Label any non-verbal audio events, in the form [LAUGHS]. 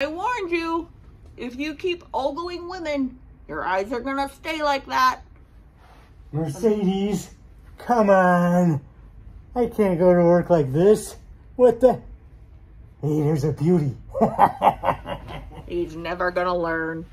I warned you. If you keep ogling women, your eyes are gonna stay like that. Mercedes, come on. I can't go to work like this. What the? Hey, there's a beauty. [LAUGHS] He's never gonna learn.